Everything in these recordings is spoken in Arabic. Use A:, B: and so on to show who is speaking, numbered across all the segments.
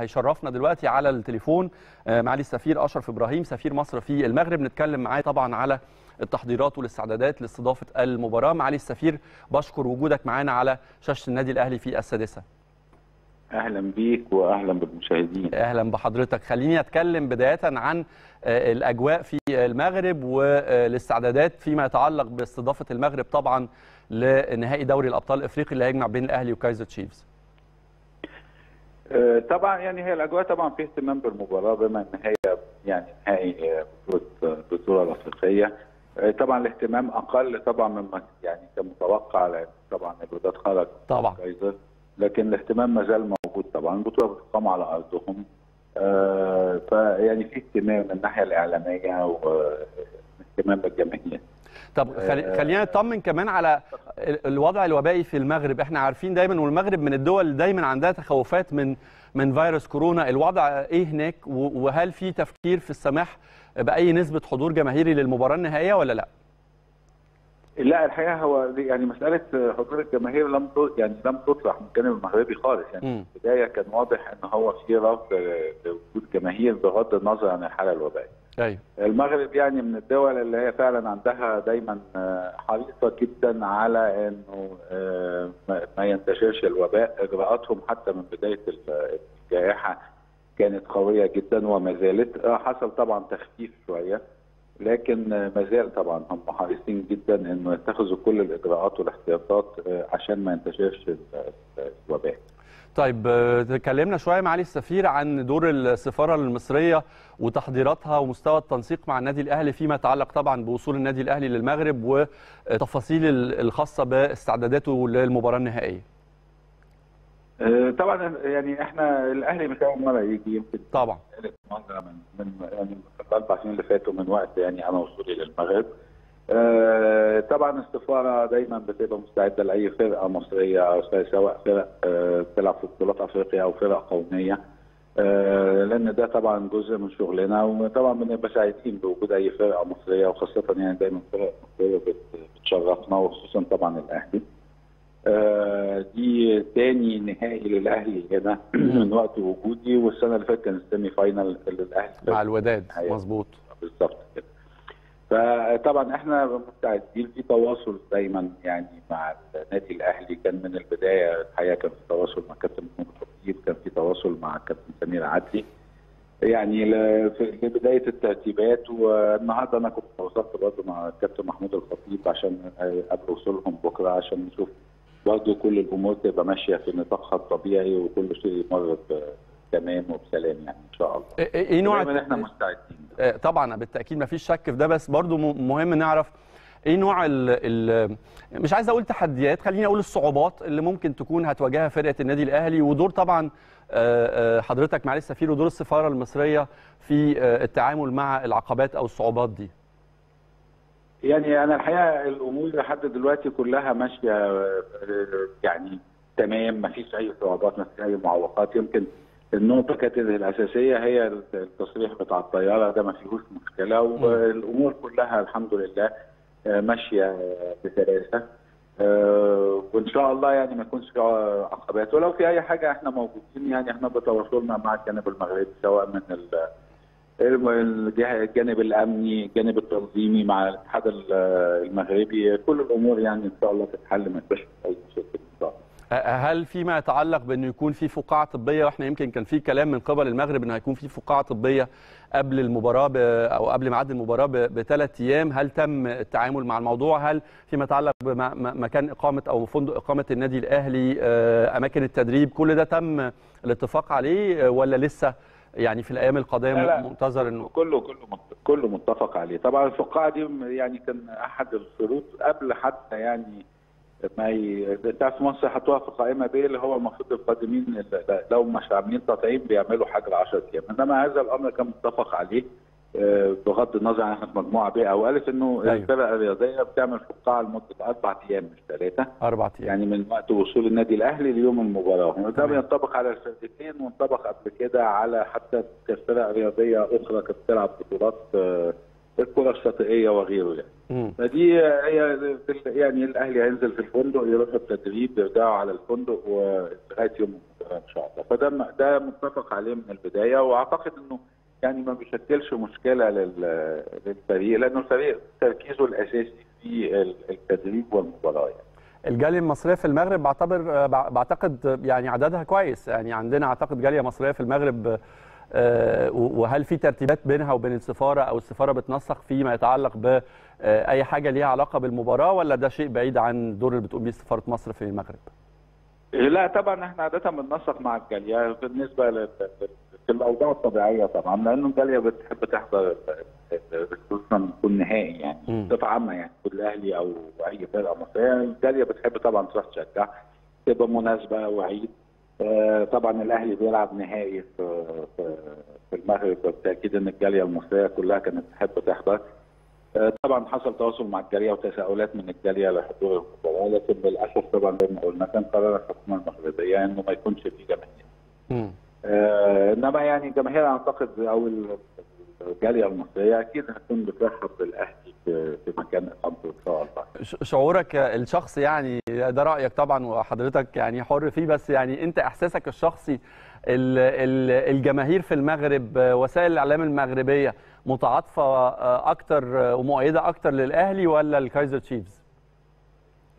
A: هيشرفنا دلوقتي على التليفون معالي السفير أشرف إبراهيم سفير مصر في المغرب. نتكلم معاه طبعا على التحضيرات والاستعدادات لاستضافة المباراة. معالي السفير بشكر وجودك معانا على شاشة النادي الأهلي في السادسة.
B: أهلا بيك واهلا بالمشاهدين.
A: أهلا بحضرتك. خليني أتكلم بداية عن الأجواء في المغرب والاستعدادات فيما يتعلق باستضافة المغرب طبعا لنهائي دوري الأبطال الافريقي اللي هيجمع بين الأهلي وكايزر تشيفز.
B: طبعا يعني هي الأجواء طبعا في اهتمام بالمباراة بما إن هي يعني نهائي بطولة البطوله الأفريقية. طبعا الاهتمام أقل طبعا مما يعني كان متوقع لأن طبعا الوداد خرج
A: طبعا.
B: كايزر لكن الاهتمام ما زال موجود طبعا. البطولة بتقام على أرضهم. آه فيعني في اهتمام من الناحية الإعلامية واهتمام بالجماهير
A: طب خلينا نطمن كمان على الوضع الوبائي في المغرب إحنا عارفين دايما والمغرب من الدول دايما عندها تخوفات من من فيروس كورونا. الوضع إيه هناك؟ وهل في تفكير في السماح بأي نسبة حضور جماهيري للمباراة النهائية ولا لا؟
B: لا الحقيقة هو يعني مسألة حضور الجماهير لم يعني لم تطرح من الجانب المغربي خالص. يعني في البداية كان واضح إن هو في رفض لوجود جماهير بغض النظر عن الحالة الوبائية.
A: أيوه.
B: المغرب يعني من الدول اللي هي فعلا عندها دايما حريصة جدا على إنه ما ينتشرش الوباء. إجراءاتهم حتى من بداية الجائحة كانت قوية جدا وما زالت. حصل طبعا تخفيف شوية لكن ما زال طبعا هم حريصين جدا إنه يتخذوا كل الإجراءات والاحتياطات عشان ما ينتشرش الوباء.
A: طيب تكلمنا شوية معالي السفير عن دور السفارة المصرية وتحضيراتها ومستوى التنسيق مع النادي الأهلي فيما يتعلق طبعا بوصول النادي الأهلي للمغرب وتفاصيل الخاصة باستعداداته للمباراة النهائية.
B: طبعا يعني إحنا الأهلي مش اول مرة يجي؟ يمكن
A: طبعا.
B: من من يعني الأربع سنين اللي فاتوا من وقت يعني أنا وصولي للمغرب. آه طبعا السفاره دايما بتبقى مستعدة لأي فرقة مصرية سواء فرق آه بتلعب في بطولات افريقيا أو فرق قومية. آه لأن ده طبعا جزء من شغلنا وطبعا بنبقى سعيدين بوجود أي فرقة مصرية وخاصة يعني دايما فرق مصرية بتشرفنا وخصوصا طبعا الأهلي. آه دي تاني نهائي للأهلي هنا من وقت وجودي والسنة اللي فاتت كان السيمي فاينل للأهلي.
A: مع الوداد. مظبوط.
B: بالظبط. فطبعا إحنا مستعدين في تواصل دايما يعني مع النادي الأهلي كان من البداية الحقيقة كان في تواصل مع كابتن محمود الخطيب كان في تواصل مع كابتن سمير عدلي يعني في بداية الترتيبات والنهاردة أنا كنت تواصلت برضه مع الكابتن محمود الخطيب عشان قبل وصولهم بكرة عشان نشوف برضه كل الأمور تبقى ماشية في نطاقها الطبيعي وكل شيء يمر تمام وبسلام يعني إن شاء الله.
A: إيه نوع
B: إحنا مستعدين.
A: طبعا بالتأكيد ما فيش شك في ده بس برضه مهم نعرف إيه نوع ال ال مش عايز أقول تحديات خليني أقول الصعوبات اللي ممكن تكون هتواجهها فرقة النادي الأهلي ودور طبعا حضرتك معالي السفير ودور السفارة المصرية في التعامل مع العقبات أو الصعوبات دي.
B: يعني أنا الحقيقة الأمور لحد دلوقتي كلها ماشية يعني تمام ما فيش أي صعوبات ما فيش أي معوقات يمكن النقطة كانت الأساسية هي التصريح بتاع الطيارة ده ما فيهوش مشكلة والأمور كلها الحمد لله ماشية بسلاسة وإن شاء الله يعني ما يكونش في عقبات ولو في أي حاجة إحنا موجودين يعني إحنا بتواصلنا مع الجانب المغربي سواء من الجانب الأمني الجانب التنظيمي مع الاتحاد المغربي كل الأمور يعني إن شاء الله تتحل ما يبقاش أي مشاكل إن شاء الله.
A: هل فيما يتعلق بانه يكون في فقاعة طبية؟ وإحنا يمكن كان في كلام من قبل المغرب انه هيكون في فقاعة طبية قبل المباراة. أو قبل ميعاد المباراة بثلاث أيام. هل تم التعامل مع الموضوع؟ هل فيما يتعلق بمكان إقامة أو فندق إقامة النادي الأهلي أماكن التدريب كل ده تم الاتفاق عليه ولا لسه يعني في الأيام القادمة منتظر إنه
B: كله كله كله متفق عليه. طبعا الفقاعة دي يعني كان أحد الشروط قبل حتى يعني ما ي... بتاع في مصر حطوها في قائمة ب اللي هو المفروض القادمين لو مش عاملين تطعيم بيعملوا حجر 10 أيام. إنما هذا الأمر كان متفق عليه بغض النظر عن إحنا مجموعة ب أو ألف إنه أيوه. الفرق الرياضية بتعمل فقاعة لمدة أربع أيام مش ثلاثة
A: أربع أيام.
B: يعني من وقت وصول النادي الأهلي ليوم المباراة. ده بينطبق على الفرقتين وانطبق قبل كده على حتى فرق رياضية أخرى كانت بتلعب بطولات الكرة الشاطئية وغيره يعني فدي هي يعني الأهلي هينزل في الفندق يروح التدريب يرجعوا على الفندق ولغاية يوم إن شاء الله. فده ده متفق عليه من البداية وأعتقد إنه يعني ما بيشكلش مشكلة للفريق لأنه الفريق تركيزه الأساسي في التدريب والمباراة يعني.
A: الجالية المصرية في المغرب بعتبر بعتقد يعني عددها كويس. يعني عندنا أعتقد جالية مصرية في المغرب وهل في ترتيبات بينها وبين السفارة أو السفارة بتنسق فيما يتعلق باي حاجة ليها علاقة بالمباراة ولا ده شيء بعيد عن الدور اللي بتقوم بيه سفارة مصر في المغرب؟
B: لا طبعا إحنا عادة بننسق مع الجالية بالنسبة لل في الأوضاع الطبيعية طبعا لأنه الجالية بتحب تحضر خصوصا يكون نهائي يعني بصفة عامة يعني الاهلي أو أي فرقة مصرية الجالية بتحب طبعا تروح تشجع تبقى مناسبة وعيد طبعا الأهلي بيلعب نهائي في في المغرب بالتاكيد إن الجالية المصرية كلها كانت تحب تحضر طبعا حصل تواصل مع الجالية وتساؤلات من الجالية لحضور المباراة لكن للأسف طبعا زي ما قلنا كان قرار الحكومة المغربية إنه ما يكونش في جماهير. آه إنما يعني الجماهير أعتقد أو الجاليه المصرية أكيد هتكون بترحب بالاهلي في, مكان اقامته ان شاء الله.
A: شعورك الشخصي يعني ده رأيك طبعا وحضرتك يعني حر فيه بس يعني أنت إحساسك الشخصي الجماهير في المغرب وسائل الإعلام المغربية متعاطفة أكتر ومؤيدة أكتر للأهلي ولا الكايزر تشيفز؟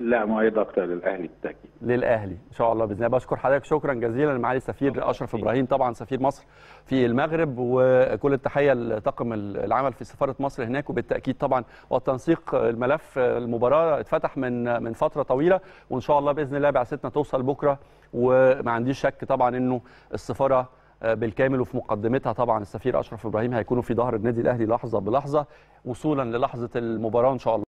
B: لا مؤيده أكتر للأهلي بالتأكيد.
A: للأهلي إن شاء الله بإذن الله. بشكر حضرتك. شكرا جزيلا. معالي السفير أشرف إبراهيم طبعا سفير مصر في المغرب وكل التحية لطاقم العمل في سفارة مصر هناك. وبالتأكيد طبعا والتنسيق الملف المباراة اتفتح من من فترة طويلة. وإن شاء الله بإذن الله بعثتنا توصل بكرة. وما عنديش شك طبعا إنه السفارة بالكامل وفي مقدمتها طبعا السفير أشرف إبراهيم هيكونوا في ظهر النادي الأهلي لحظة بلحظة وصولا للحظة المباراة إن شاء الله.